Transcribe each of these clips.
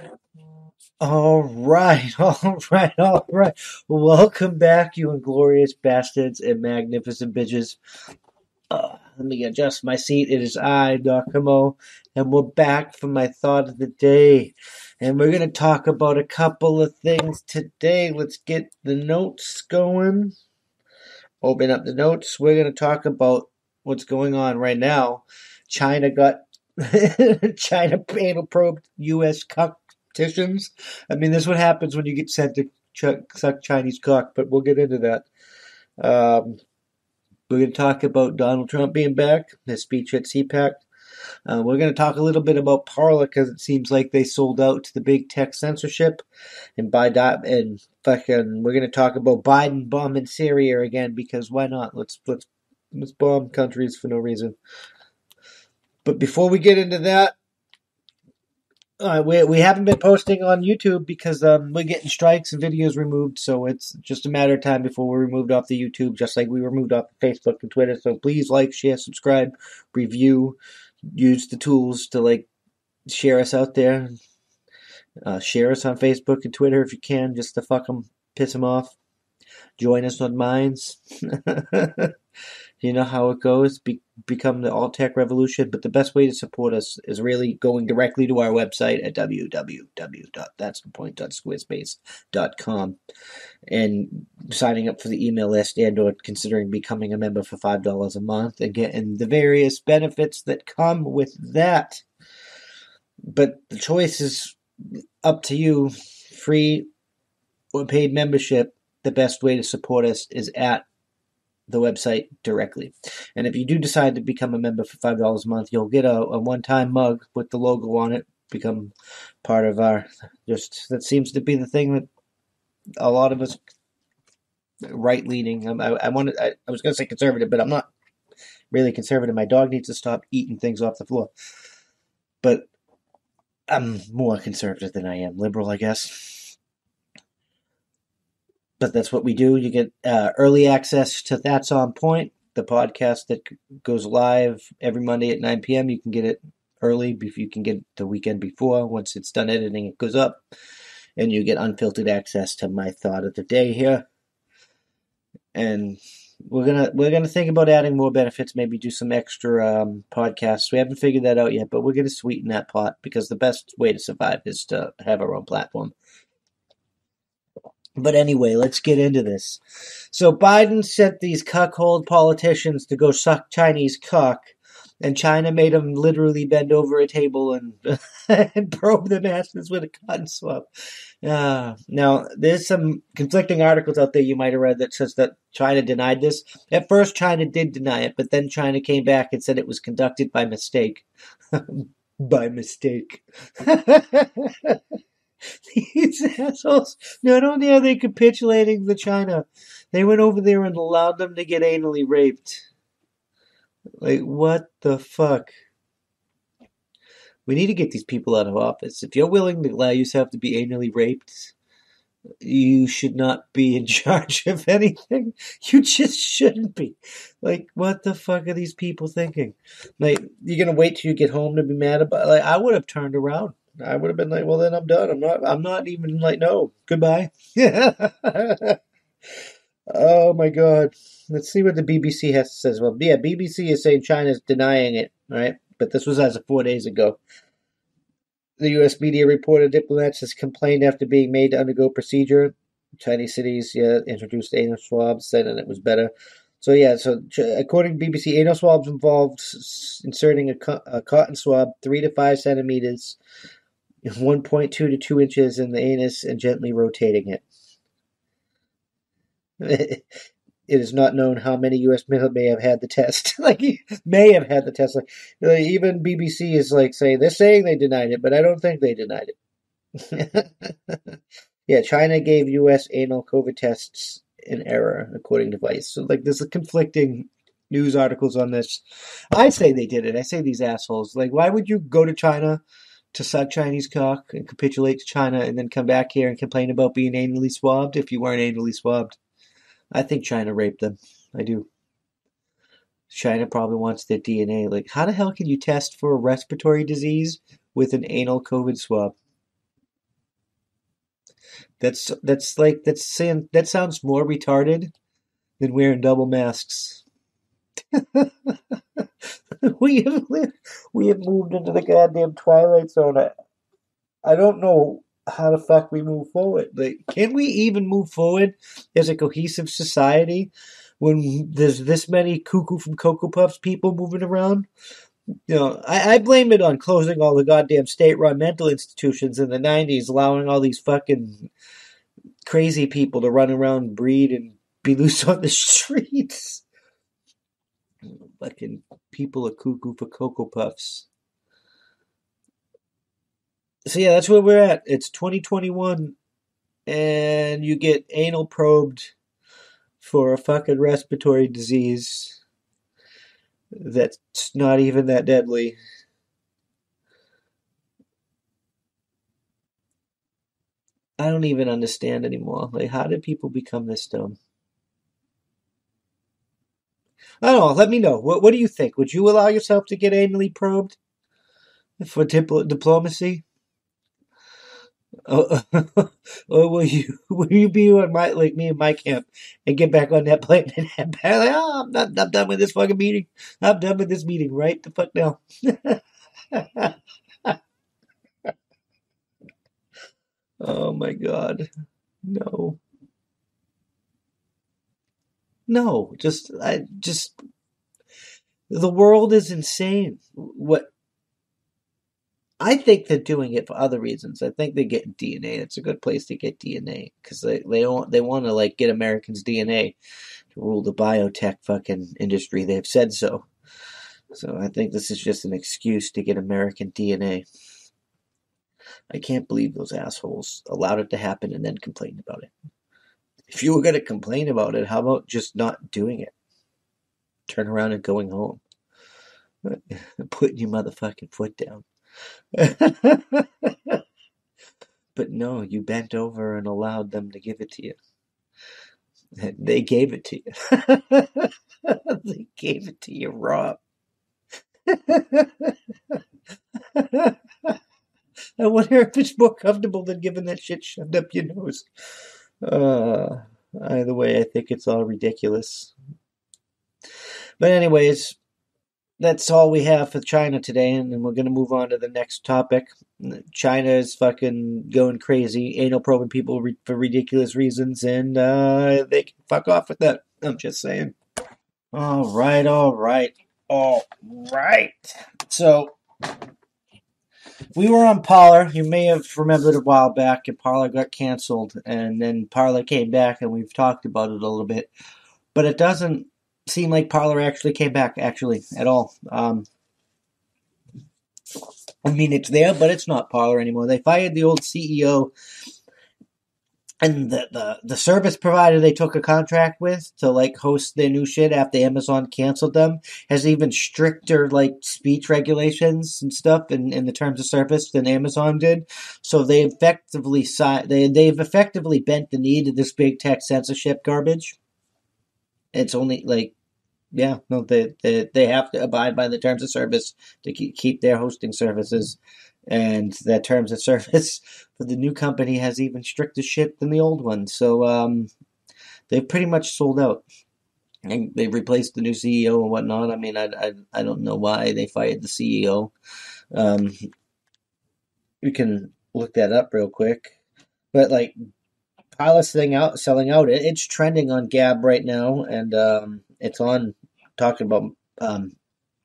All right, all right, all right. Welcome back, you inglorious bastards and magnificent bitches. Uh, let me adjust my seat. It is I, Doc Comeau, and we're back for my thought of the day. And we're going to talk about a couple of things today. Let's get the notes going. Open up the notes. We're going to talk about what's going on right now. China got China anal probed U.S. competitions. I mean, this is what happens when you get sent to ch- suck Chinese cock, but we'll get into that. Um, we're going to talk about Donald Trump being back, his speech at CPAC. Uh, we're going to talk a little bit about Parler because it seems like they sold out to the big tech censorship, and by that, and fucking, we're going to talk about Biden bombing Syria again because why not? Let's let's let's bomb countries for no reason. But before we get into that, uh, we we haven't been posting on YouTube because um, we're getting strikes and videos removed. So it's just a matter of time before we're removed off the YouTube, just like we were removed off Facebook and Twitter. So please like, share, subscribe, review, use the tools to like share us out there. Uh, share us on Facebook and Twitter if you can, just to fuck them, piss them off. Join us on Minds. you know how it goes. Be- become the alt tech revolution. But the best way to support us is really going directly to our website at www.thatsonpoint.squarespace.com and signing up for the email list and or considering becoming a member for five dollars a month and getting the various benefits that come with that. But the choice is up to you. Free or paid membership. The best way to support us is at the website directly. And if you do decide to become a member for five dollars a month, you'll get a, a one-time mug with the logo on it. Become part of our just that seems to be the thing that a lot of us right leaning. Um, I, I wanted I, I was going to say conservative, but I'm not really conservative. My dog needs to stop eating things off the floor. But I'm more conservative than I am liberal, I guess but that's what we do. You get uh, early access to That's On Point, the podcast that goes live every Monday at 9 p.m. You can get it early if you can get the weekend before. Once it's done editing, it goes up, and you get unfiltered access to my thought of the day here. And we're gonna we're gonna think about adding more benefits. Maybe do some extra um, podcasts. We haven't figured that out yet, but we're gonna sweeten that pot because the best way to survive is to have our own platform. But anyway, let's get into this. So Biden sent these cuckold politicians to go suck Chinese cock, and China made them literally bend over a table and, and probe their asses with a cotton swab. Uh, now, there's some conflicting articles out there you might have read that says that China denied this. At first, China did deny it, but then China came back and said it was conducted by mistake. by mistake. These assholes, not only are they capitulating to China, they went over there and allowed them to get anally raped. Like, what the fuck? We need to get these people out of office. If you're willing to allow yourself to be anally raped, you should not be in charge of anything. You just shouldn't be. Like, what the fuck are these people thinking? Like, you're gonna wait till you get home to be mad about? Like, I would have turned around. I would have been like, well, then I'm done. I'm not. I'm not even like, no, goodbye. oh my god. Let's see what the BBC has to say. Well, yeah, BBC is saying China's denying it, right? But this was as of four days ago. The U.S. media reported diplomats has complained after being made to undergo procedure. Chinese cities yeah, introduced anal swabs, said that it was better. So yeah, so according to BBC, anal swabs involved inserting a, co- a cotton swab three to five centimeters 1.2 to 2 inches in the anus and gently rotating it. it is not known how many U.S. men may have had the test. like, may have had the test. Like, even BBC is like saying they're saying they denied it, but I don't think they denied it. yeah, China gave U.S. anal COVID tests in error, according to Vice. So, like, there's a conflicting news articles on this. I say they did it. I say these assholes. Like, why would you go to China? To suck Chinese cock and capitulate to China and then come back here and complain about being anally swabbed if you weren't anally swabbed. I think China raped them. I do. China probably wants their DNA. Like, how the hell can you test for a respiratory disease with an anal COVID swab? That's that's like that's saying that sounds more retarded than wearing double masks. we have we have moved into the goddamn twilight zone. I, I don't know how the fuck we move forward. Like, can we even move forward as a cohesive society when there's this many cuckoo from Cocoa Puffs people moving around? You know, I, I blame it on closing all the goddamn state-run mental institutions in the '90s, allowing all these fucking crazy people to run around, breed, and be loose on the streets. Fucking people are cuckoo for Cocoa Puffs. So yeah, that's where we're at. It's 2021, and you get anal probed for a fucking respiratory disease that's not even that deadly. I don't even understand anymore. Like, how did people become this dumb? I don't know. Let me know. What What do you think? Would you allow yourself to get anally probed for dipl- diplomacy? Oh, or will you will you be on my like me and my camp and get back on that plane and back? Like, oh, I'm not. I'm done with this fucking meeting. I'm done with this meeting. Right the fuck now. oh my god, no. No, just I just the world is insane. What I think they're doing it for other reasons. I think they get DNA. It's a good place to get DNA because they they don't they want to like get Americans' DNA to rule the biotech fucking industry. They've said so. So I think this is just an excuse to get American DNA. I can't believe those assholes allowed it to happen and then complained about it. If you were going to complain about it, how about just not doing it? Turn around and going home. Putting your motherfucking foot down. but no, you bent over and allowed them to give it to you. They gave it to you. they gave it to you Rob. I wonder if it's more comfortable than giving that shit shoved up your nose. Uh, either way, I think it's all ridiculous. But anyways, that's all we have for China today, and we're gonna move on to the next topic. China is fucking going crazy, anal probing people re- for ridiculous reasons, and uh, they can fuck off with that. I'm just saying. All right, all right, all right. So we were on Parler. You may have remembered a while back, and Parler got canceled, and then Parler came back, and we've talked about it a little bit. But it doesn't seem like Parler actually came back, actually, at all. Um, I mean, it's there, but it's not Parler anymore. They fired the old CEO and the, the the service provider they took a contract with to like host their new shit after Amazon canceled them has even stricter like speech regulations and stuff in, in the terms of service than Amazon did. So they effectively they they've effectively bent the knee to this big tech censorship garbage. It's only like yeah, no, they, they they have to abide by the terms of service to keep, keep their hosting services and the terms of service for the new company has even stricter shit than the old one. So um, they've pretty much sold out. And they replaced the new CEO and whatnot. I mean, I, I, I don't know why they fired the CEO. Um, we can look that up real quick. But like, Parler's thing out, selling out, it, it's trending on Gab right now, and um, it's on talking about um,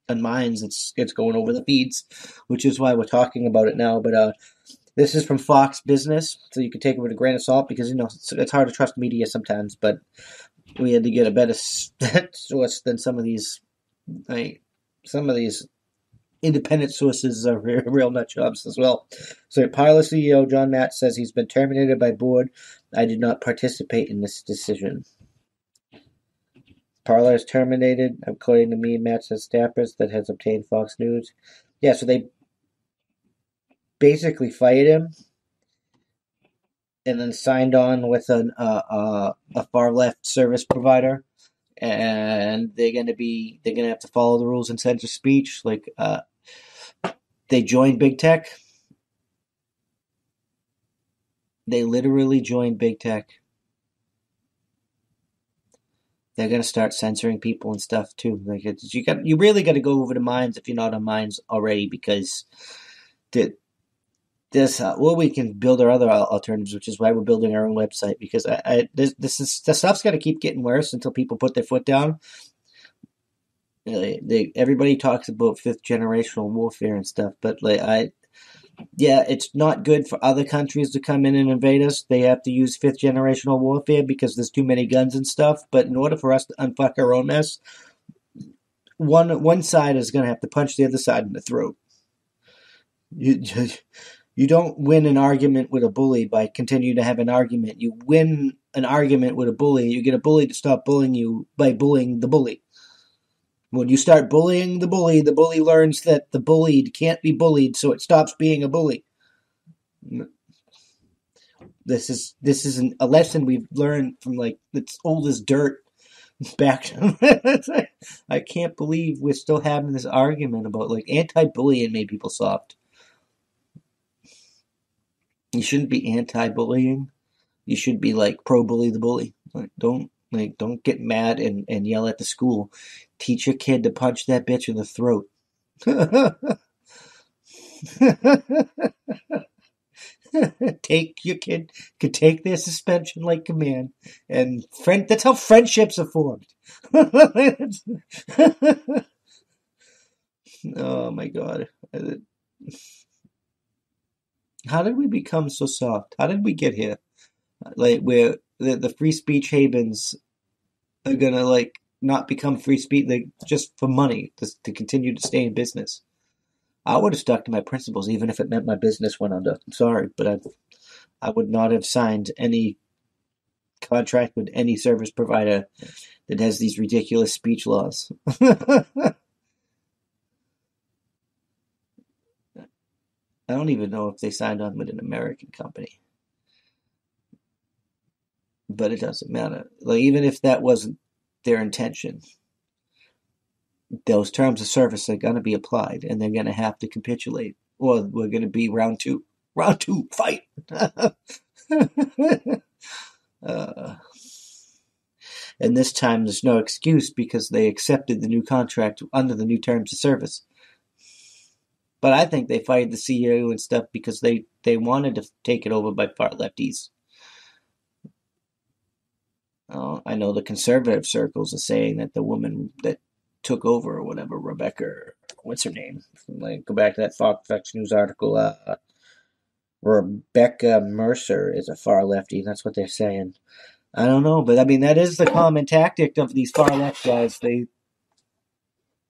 and Minds. It's it's going over the feeds, which is why we're talking about it now. But uh, this is from Fox Business, so you can take it with a grain of salt because you know it's, it's hard to trust media sometimes. But we had to get a better source than some of these. Right, some of these independent sources are real nut jobs as well. So, Parler CEO John Matze says he's been terminated by board. I did not participate in this decision. Parler is terminated, according to me, Matze and staffers that has obtained Fox News. Yeah, so they basically fired him and then signed on with an, uh, uh, a far left service provider. And they're gonna be they're gonna have to follow the rules and censor speech. Like uh, they joined big tech, They literally joined big tech. They're gonna start censoring people and stuff too. Like you got, you really got to go over to Minds if you're not on Minds already, because the this uh, well we can build our other alternatives, which is why we're building our own website. Because I, I this, this is the stuff's got to keep getting worse until people put their foot down. They, everybody talks about fifth generational warfare and stuff, but like I, yeah, it's not good for other countries to come in and invade us. They have to use fifth generational warfare because there's too many guns and stuff. But in order for us to unfuck our own mess, one one side is going to have to punch the other side in the throat. You, you don't win an argument with a bully by continuing to have an argument. You win an argument with a bully. You get a bully to stop bullying you by bullying the bully. When you start bullying the bully, the bully learns that the bullied can't be bullied, so it stops being a bully. This is this is an, a lesson we've learned from like it's old as dirt. Back, I can't believe we're still having this argument about like anti-bullying made people soft. You shouldn't be anti-bullying. You should be like pro-bully the bully. Like, don't like, don't get mad and, and yell at the school. Teach your kid to punch that bitch in the throat. take your kid could take their suspension like command, and friend. That's how friendships are formed. oh my god! How did we become so soft? How did we get here? Like where the, the free speech havens are gonna like not become free speech like just for money to, to continue to stay in business. I would have stuck to my principles even if it meant my business went under. I'm sorry, but I I would not have signed any contract with any service provider that has these ridiculous speech laws. I don't even know if they signed on with an American company but it doesn't matter. Like even if that wasn't their intention, those terms of service are going to be applied, and they're going to have to capitulate, or we're going to be round two. Round two, fight. uh, and this time there's no excuse because they accepted the new contract under the new terms of service. But I think they fired the CEO and stuff because they, they wanted to take it over by far lefties. Uh, I know the conservative circles are saying that the woman that took over or whatever, Rebecca, what's her name? Like, go back to that Fox News article. Uh, Rebecca Mercer is a far lefty. That's what they're saying. I don't know, but I mean that is the common tactic of these far left guys. They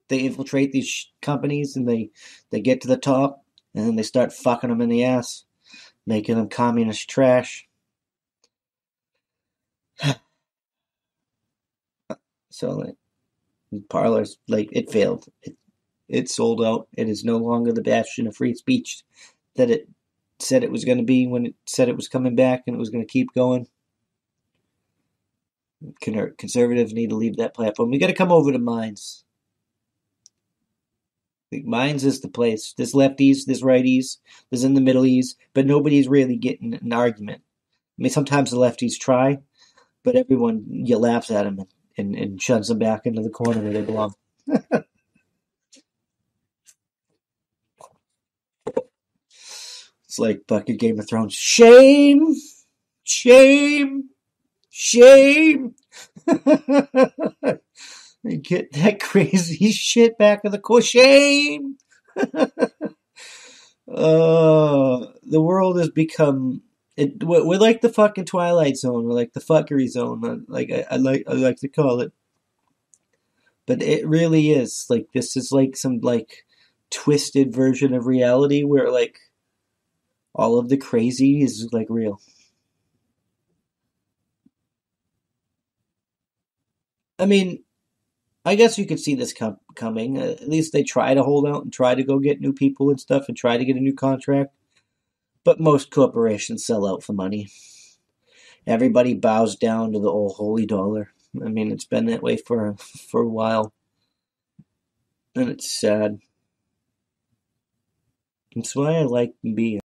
they infiltrate these companies and they they get to the top and then they start fucking them in the ass, making them communist trash. So like Parler's like it failed. It it sold out. It is no longer the bastion of free speech that it said it was going to be when it said it was coming back and it was going to keep going. Conservatives need to leave that platform. We got to come over to Minds. Mines is the place. There's lefties, there's righties, there's in the Middle middleies, but nobody's really getting an argument. I mean, sometimes the lefties try, but everyone you laughs at them and, and shoves them back into the corner where they belong. it's like fucking Game of Thrones. Shame! Shame! Shame! get that crazy shit back in the corner. Shame! uh, the world has become it, we're like the fucking Twilight Zone. We're like the fuckery zone. Like I, I like I like to call it. But it really is like this is like some like twisted version of reality where like all of the crazy is like real. I mean, I guess you could see this com- coming. Uh, at least they try to hold out and try to go get new people and stuff and try to get a new contract. But most corporations sell out for money. Everybody bows down to the old holy dollar. I mean, it's been that way for for a while, and it's sad. That's why I like being.